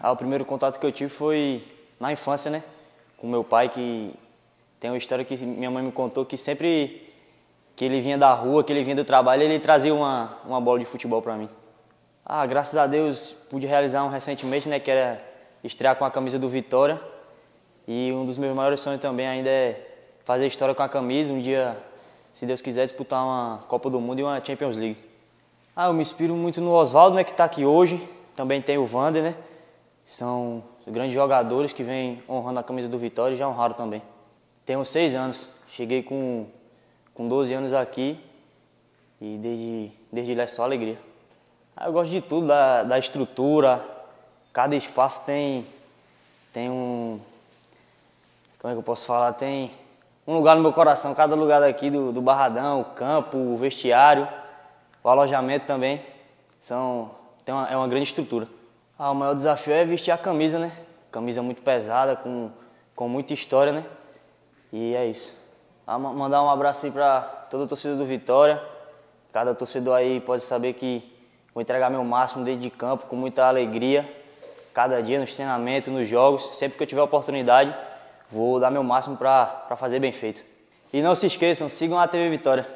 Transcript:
Ah, o primeiro contato que eu tive foi na infância, né? Com meu pai, que tem uma história que minha mãe me contou que sempre que ele vinha da rua, que ele vinha do trabalho, ele trazia uma, uma bola de futebol para mim. Ah, graças a Deus pude realizar um recentemente, né? Que era estrear com a camisa do Vitória. E um dos meus maiores sonhos também ainda é fazer história com a camisa, um dia, se Deus quiser, disputar uma Copa do Mundo e uma Champions League. Ah, eu me inspiro muito no Oswaldo, né, que está aqui hoje. Também tem o Vander, né? São grandes jogadores que vêm honrando a camisa do Vitória e já honraram também. Tenho seis anos. Cheguei com, com 12 anos aqui e desde, desde lá é só alegria. Eu gosto de tudo, da, da estrutura. Cada espaço tem, tem um. Como é que eu posso falar? Tem um lugar no meu coração. Cada lugar daqui do, do Barradão, o campo, o vestiário, o alojamento também. São, tem uma, é uma grande estrutura. Ah, o maior desafio é vestir a camisa, né? Camisa muito pesada, com, com muita história, né? E é isso. Ah, mandar um abraço aí para toda a torcida do Vitória. Cada torcedor aí pode saber que vou entregar meu máximo dentro de campo com muita alegria. Cada dia nos treinamentos, nos jogos, sempre que eu tiver oportunidade, vou dar meu máximo para fazer bem feito. E não se esqueçam, sigam a TV Vitória.